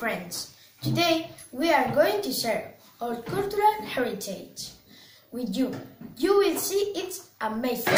friends. Today we are going to share our cultural heritage with you. You will see it's amazing.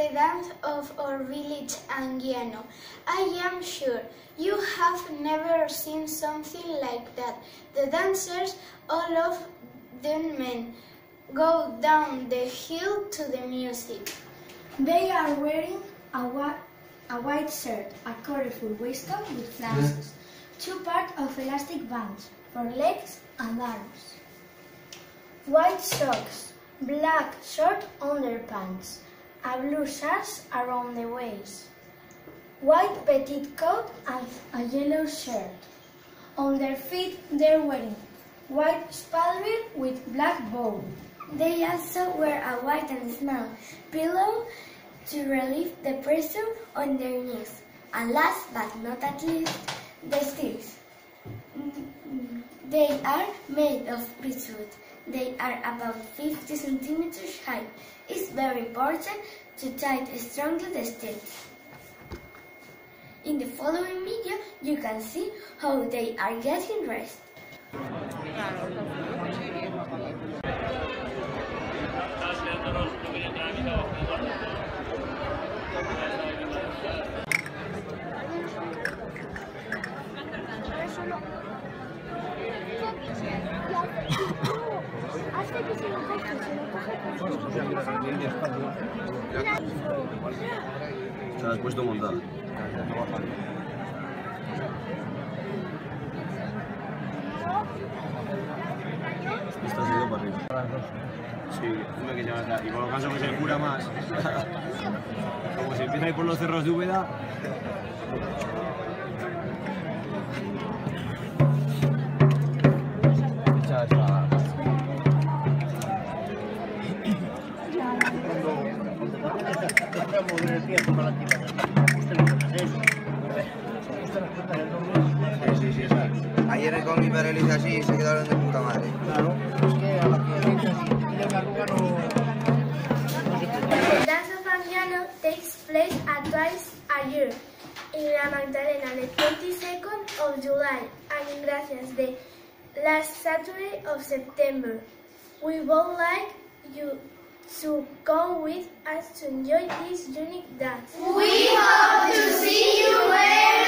The dance of our village Anguiano. I am sure you have never seen something like that. The dancers, all of them men, go down the hill to the music. They are wearing a, a white shirt, a colorful waistcoat with flashes, two parts of elastic bands for legs and arms, white socks, black short underpants, a blue sash around the waist, white petticoat and a yellow shirt. On their feet they're wearing white spadrille with black bow. They also wear a white and small pillow to relieve the pressure on their knees. And last but not at least, the sticks. They are made of beechwood. They are about 50 centimeters high. It's very important to tie strongly the sticks. In the following video, you can see how they are getting dressed. Has puesto montada. Esta ha sido para arriba. Sí, hombre que se va a estar. Y por lo caso que se cura más. Como se empieza a ir por los cerros de Úbeda. Ayer con mi padre le hice así y se quedaron de puta madre. The dance of takes place at twice a year, in La Magdalena the 22nd of July and in Gracias the last Saturday of September. We would like you to come with us to enjoy this unique dance. We hope to see you soon.